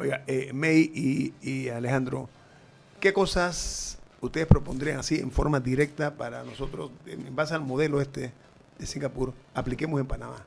Oiga, eh, May y, Alejandro, ¿qué cosas ustedes propondrían así en forma directa para nosotros, en base al modelo este de Singapur, apliquemos en Panamá?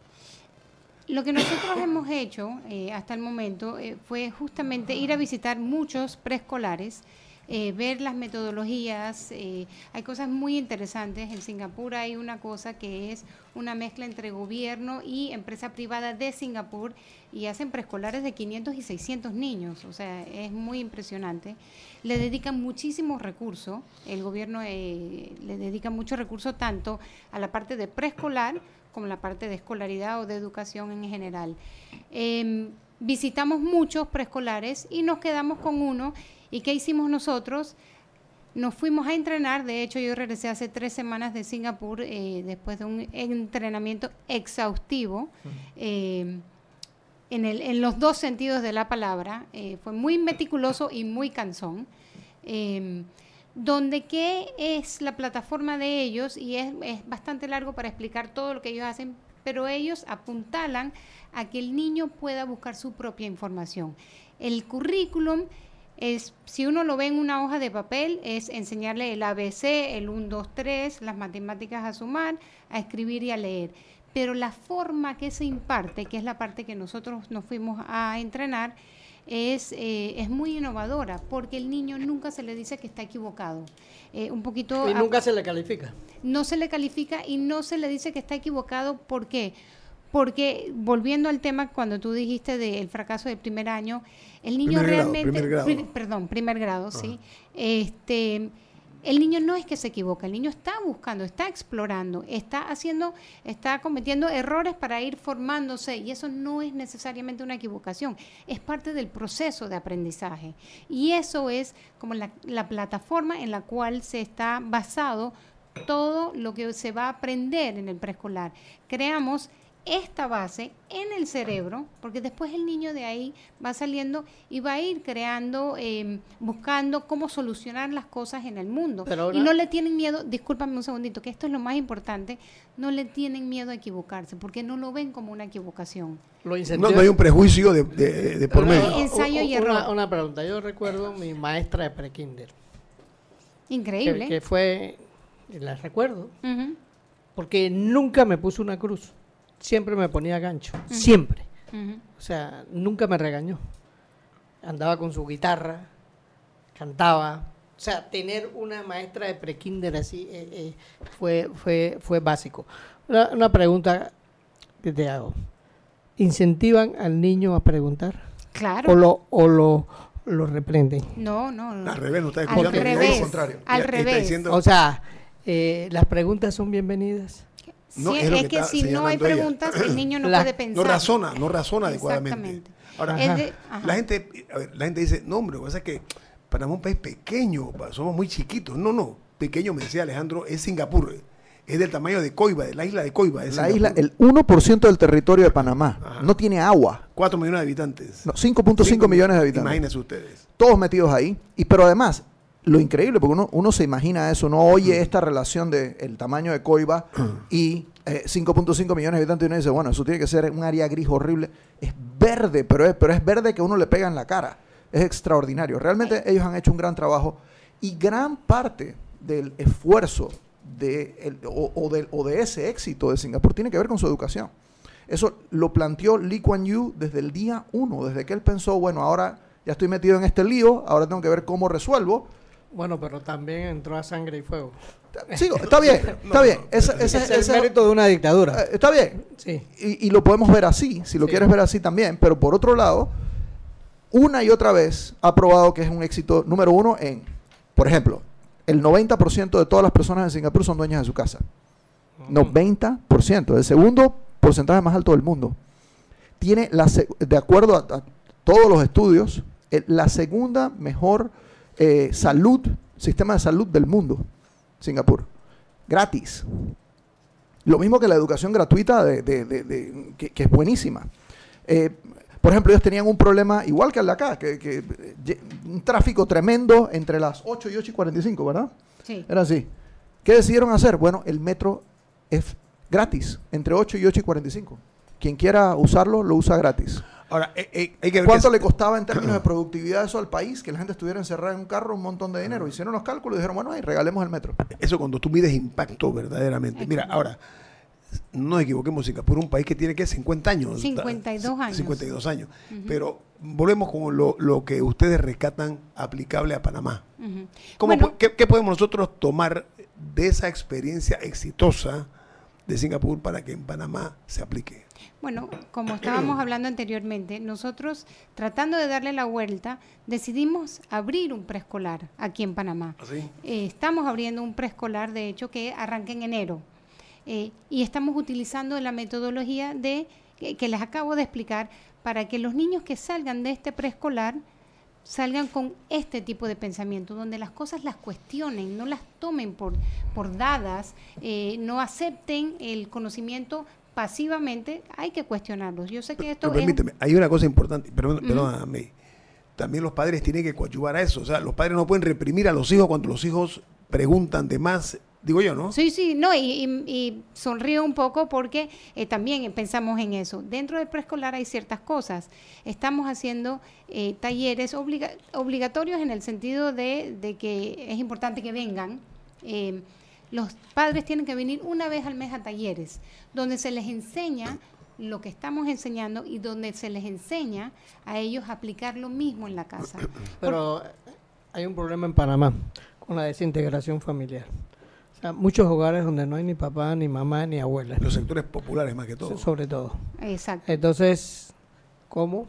Lo que nosotros hemos hecho eh, hasta el momento eh, fue justamente ir a visitar muchos preescolares, eh, ver las metodologías. hay cosas muy interesantes. En Singapur hay una cosa que es una mezcla entre gobierno y empresa privada de Singapur y hacen preescolares de 500 y 600 niños. O sea, es muy impresionante. Le dedican muchísimos recursos. El gobierno le dedica mucho recursos tanto a la parte de preescolar como la parte de escolaridad o de educación en general. Em, visitamos muchos preescolares y nos quedamos con uno. ¿Y qué hicimos nosotros? Nos fuimos a entrenar, de hecho yo regresé hace tres semanas de Singapur eh, después de un entrenamiento exhaustivo. Em, en, el, en, los dos sentidos de la palabra. Eh, fue muy meticuloso y muy cansón. Donde qué es la plataforma de ellos y es, bastante largo para explicar todo lo que ellos hacen, pero ellos apuntalan a que el niño pueda buscar su propia información. El currículum es, si uno lo ve en una hoja de papel, es enseñarle el ABC, el 1, 2, 3, las matemáticas a sumar, a escribir y a leer. Pero la forma que se imparte, que es la parte que nosotros nos fuimos a entrenar, es, eh, es muy innovadora porque el niño nunca se le dice que está equivocado. Eh, un poquito... Y nunca se le califica. No se le califica y no se le dice que está equivocado. ¿Por qué? Porque volviendo al tema cuando tú dijiste del fracaso del primer año, el niño realmente... perdón, primer grado, sí. Este el niño no es que se equivoca, el niño está buscando, está explorando, está haciendo, está cometiendo errores para ir formándose y eso no es necesariamente una equivocación, es parte del proceso de aprendizaje. Y eso es como la, la plataforma en la cual se está basado todo lo que se va a aprender en el preescolar. Creamos esta base en el cerebro, porque después el niño de ahí va saliendo y va a ir creando, em, buscando cómo solucionar las cosas en el mundo. y no le tienen miedo, discúlpame un segundito, que esto es lo más importante, no le tienen miedo a equivocarse, porque no lo ven como una equivocación. no, hay un prejuicio de, por medio. Ensayo y error. Una, pregunta, yo recuerdo mi maestra de prekinder. Increíble. Que, fue, la recuerdo, porque nunca me puso una cruz siempre me ponía gancho, siempre. O sea, nunca me regañó. Andaba con su guitarra, cantaba. O sea, tener una maestra de prekinder así eh, eh, fue, fue, fue básico. Una, pregunta que te hago. ¿Incentivan al niño a preguntar? Claro. ¿O lo, o lo, lo reprenden? No, no, no. Al revés, no está Al revés. contrario. Al revés. O sea, eh, las preguntas son bienvenidas. No, es, que, si no hay preguntas, el niño no puede pensar. No razona, no razona adecuadamente. Ahora, la gente, la gente dice, no, hombre, lo que pasa es que Panamá es un país pequeño, somos muy chiquitos. No, no, pequeño, me decía Alejandro, es Singapur. Es del tamaño de Coiba, de la isla de Coiba. la isla, el 1% del territorio de Panamá no tiene agua. 4 millones de habitantes. No, 5.5 millones de habitantes. Imagínense ustedes. Todos metidos ahí. Y pero además, lo increíble, porque uno, uno se imagina eso, no oye esta relación del el tamaño de Coiba y 5.5 eh, millones de habitantes y uno dice, bueno, eso tiene que ser un área gris horrible. Es verde, pero es, pero es verde que uno le pega en la cara. Es extraordinario. Realmente ellos han hecho un gran trabajo y gran parte del esfuerzo de o, de, o de ese éxito de Singapur tiene que ver con su educación. Eso lo planteó Lee Kuan Yew desde el día uno, desde que él pensó, bueno, ahora ya estoy metido en este lío, ahora tengo que ver cómo resuelvo bueno, pero también entró a sangre y fuego. Sigo, está bien, está bien. Ese, es el mérito de una dictadura. Eh, está bien. Sí. Y, lo podemos ver así, si lo quieres ver así también. Pero por otro lado, una y otra vez ha probado que es un éxito número uno en, por ejemplo, el 90% de todas las personas en Singapur son dueñas de su casa. 90%, el segundo porcentaje más alto del mundo. Tiene, la, de acuerdo a, todos los estudios, eh, la segunda mejor eh, salud, sistema de salud del mundo, Singapur. Gratis. Lo mismo que la educación gratuita, de, que, es buenísima. Eh, por ejemplo, ellos tenían un problema igual que el de acá, que, un tráfico tremendo entre las 8 y 8 y 45, ¿verdad? Sí. Era así. ¿Qué decidieron hacer? Bueno, el metro es gratis, entre 8 y 8 y 45. Quien quiera usarlo, lo usa gratis. Ahora, eh, eh, hay que ver ¿cuánto le costaba en términos de productividad eso al país? Que la gente estuviera encerrada en un carro un montón de dinero. Hicieron los cálculos y dijeron, bueno, ahí regalemos el metro. Eso cuando tú mides impacto verdaderamente. Mira, ahora, no nos equivoquemos, Singapur es un país que tiene que 50 años. 52 años. 52 años. Pero volvemos con lo, que ustedes rescatan aplicable a Panamá. ¿qué, podemos nosotros tomar de esa experiencia exitosa de Singapur para que en Panamá se aplique? Bueno, como estábamos hablando anteriormente, nosotros tratando de darle la vuelta, decidimos abrir un preescolar aquí en Panamá. ¿Ah, eh, estamos abriendo un preescolar, de hecho, que arranca en enero. Eh, y estamos utilizando la metodología de que les acabo de explicar para que los niños que salgan de este preescolar salgan con este tipo de pensamiento, donde las cosas las cuestionen, no las tomen por, por dadas, eh, no acepten el conocimiento pasivamente, hay que cuestionarlos. Yo sé que esto permíteme, hay una cosa importante, perdón, perdóname, también los padres tienen que coadyuvar a eso, o sea, los padres no pueden reprimir a los hijos cuando los hijos preguntan de más Digo yo, ¿no? Sí, sí, no, y, sonrío un poco porque eh, también pensamos en eso. Dentro del preescolar hay ciertas cosas. Estamos haciendo eh, talleres obligatorios en el sentido de, que es importante que vengan. Eh, los padres tienen que venir una vez al mes a talleres, donde se les enseña lo que estamos enseñando y donde se les enseña a ellos a aplicar lo mismo en la casa. Pero hay un problema en Panamá con la desintegración familiar muchos hogares donde no hay ni papá, ni mamá, ni abuela. Los sectores populares más que todo. Sobre todo. Exacto. Entonces, ¿cómo?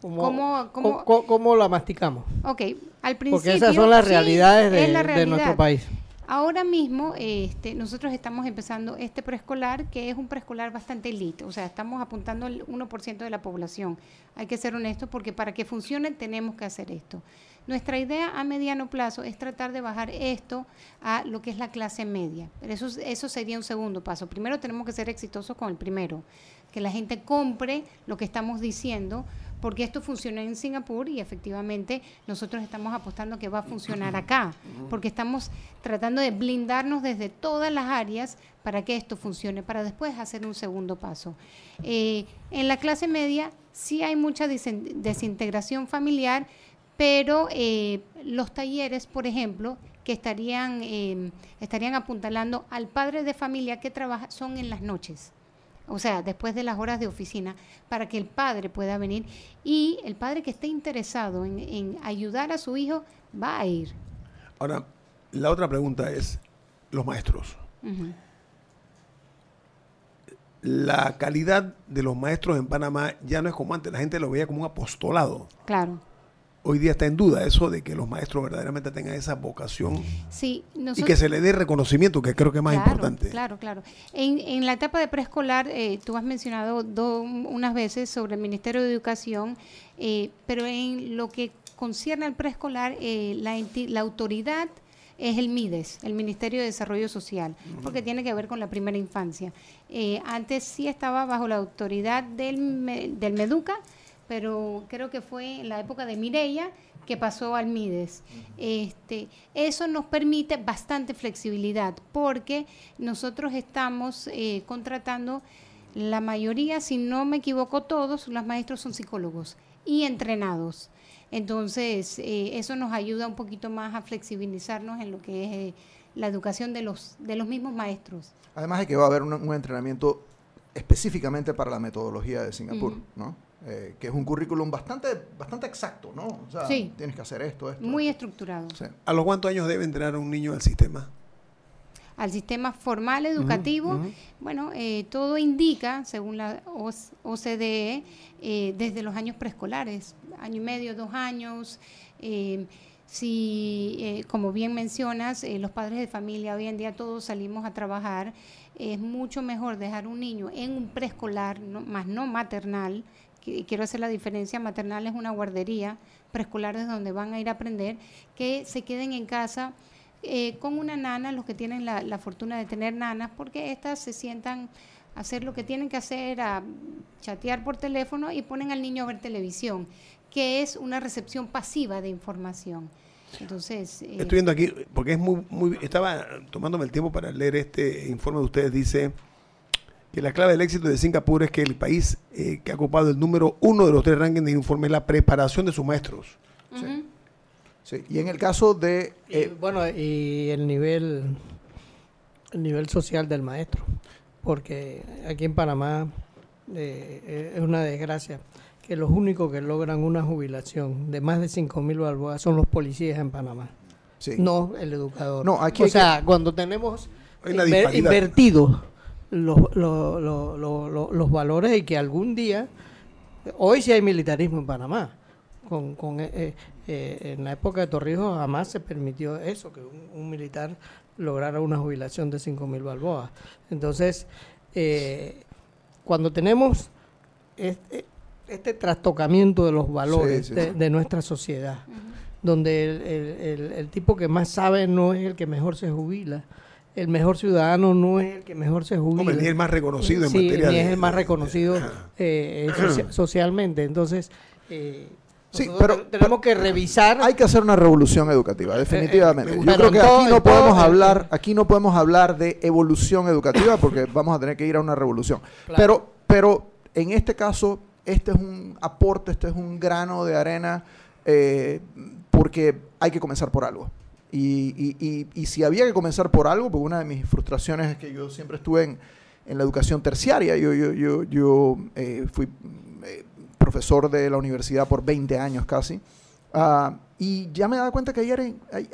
¿Cómo, ¿Cómo, la masticamos? Ok, al principio... Porque esas son las realidades de, nuestro país. Ahora mismo este, nosotros estamos empezando este preescolar, que es un preescolar bastante elite, o sea, estamos apuntando al 1% de la población. Hay que ser honestos porque para que funcione tenemos que hacer esto. Nuestra idea a mediano plazo es tratar de bajar esto a lo que es la clase media. Pero eso, eso sería un segundo paso. Primero tenemos que ser exitosos con el primero, que la gente compre lo que estamos diciendo, porque esto funciona en Singapur y efectivamente nosotros estamos apostando que va a funcionar acá, porque estamos tratando de blindarnos desde todas las áreas para que esto funcione, para después hacer un segundo paso. Eh, en la clase media sí hay mucha desintegración familiar, pero eh, los talleres, por ejemplo, que estarían, eh, estarían apuntalando al padre de familia que trabaja son en las noches, o sea, después de las horas de oficina, para que el padre pueda venir y el padre que esté interesado en, ayudar a su hijo va a ir. Ahora, la otra pregunta es los maestros. La calidad de los maestros en Panamá ya no es como antes, la gente lo veía como un apostolado. Claro hoy día está en duda eso de que los maestros verdaderamente tengan esa vocación sí, y que se le dé reconocimiento, que creo que es más importante. Claro, claro. En, en la etapa de preescolar, eh, tú has mencionado unas veces sobre el Ministerio de Educación, eh, pero en lo que concierne al preescolar, eh, la, la autoridad es el MIDES, el Ministerio de Desarrollo Social, porque tiene que ver con la primera infancia. antes sí estaba bajo la autoridad del, del MEDUCA, pero creo que fue en la época de Mireya que pasó al MIDES. Este, eso nos permite bastante flexibilidad porque nosotros estamos eh, contratando la mayoría, si no me equivoco todos, los maestros son psicólogos y entrenados. Entonces, eh, eso nos ayuda un poquito más a flexibilizarnos en lo que es eh, la educación de los, de los mismos maestros. Además de que va a haber un, entrenamiento específicamente para la metodología de Singapur, ¿no? Eh, que es un currículum bastante, bastante exacto, ¿no? O sea, tienes que hacer esto, esto. Muy estructurado. ¿A los cuántos años debe entrar un niño al sistema? Al sistema formal educativo, bueno, eh, todo indica, según la OCDE, eh, desde los años preescolares, año y medio, dos años. si, como bien mencionas, los padres de familia, hoy en día todos salimos a trabajar, es mucho mejor dejar un niño en un preescolar, más no maternal, quiero hacer la diferencia, maternal es una guardería, preescolar es donde van a ir a aprender, que se queden en casa eh, con una nana, los que tienen la, fortuna de tener nanas, porque estas se sientan a hacer lo que tienen que hacer, a chatear por teléfono y ponen al niño a ver televisión, que es una recepción pasiva de información. Entonces, eh, estoy viendo aquí porque es muy, muy estaba tomándome el tiempo para leer este informe de ustedes dice que la clave del éxito de Singapur es que el país eh, que ha ocupado el número uno de los tres rankings de informe es la preparación de sus maestros. sí. Y en el caso de... Eh, bueno, y el nivel, el nivel social del maestro, porque aquí en Panamá eh, es una desgracia que los únicos que logran una jubilación de más de 5 mil balboas son los policías en Panamá. No el educador. No, aquí o sea, cuando tenemos invertido los, los, valores y que algún día, hoy sí hay militarismo en Panamá. Con, con eh, eh, eh, en la época de Torrijos jamás se permitió eso, que un, militar lograra una jubilación de 5 mil balboas. Entonces, cuando tenemos este, este, trastocamiento de los valores de, nuestra sociedad, donde el, el, tipo que más sabe no es el que mejor se jubila, el mejor ciudadano no es el que mejor se jubila. ni el más reconocido en materia ni es el más reconocido eh, socialmente. Entonces, eh, sí, pero tenemos que revisar. Hay que hacer una revolución educativa, definitivamente. Yo creo que aquí no podemos hablar, aquí no podemos hablar de evolución educativa porque vamos a tener que ir a una revolución. Pero, pero en este caso, este es un aporte, este es un grano de arena, eh, porque hay que comenzar por algo. Y, y, y, si había que comenzar por algo, porque una de mis frustraciones es que yo siempre estuve en, en la educación terciaria. Yo, yo, yo, yo eh, fui eh, profesor de la universidad por 20 años casi. Uh, y ya me daba cuenta que ahí era,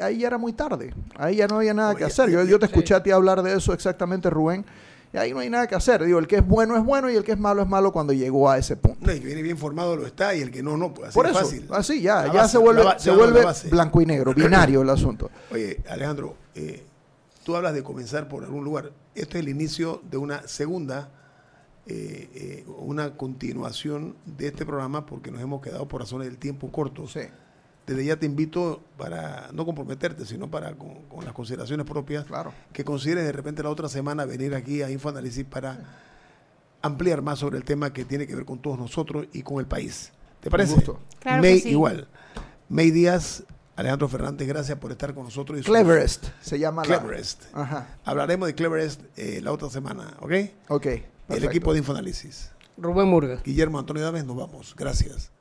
ahí, era muy tarde. Ahí ya no había nada que hacer. Yo, yo te escuché a ti hablar de eso exactamente, Rubén. Y ahí no hay nada que hacer. Digo, el que es bueno es bueno y el que es malo es malo cuando llegó a ese punto. No, el que viene bien formado lo está y el que no, no. Pues así Por eso, fácil. Así, ya, ya se vuelve, se vuelve blanco y negro, binario el asunto. Oye, Alejandro, eh, tú hablas de comenzar por algún lugar. Esto es el inicio de una segunda, eh, eh, una continuación de este programa porque nos hemos quedado por razones del tiempo corto. Sí desde ya te invito para no comprometerte, sino para con, las consideraciones propias, claro. que consideres de repente la otra semana venir aquí a InfoAnálisis para ampliar más sobre el tema que tiene que ver con todos nosotros y con el país. ¿Te parece? Gusto. May igual. May Díaz, Alejandro Fernández, gracias por estar con nosotros. Y Cleverest se llama Cleverest. Hablaremos de Cleverest eh, la otra semana, ¿ok? Ok. El equipo de Infoanálisis. Rubén Murga. Guillermo Antonio Dames, nos vamos. Gracias.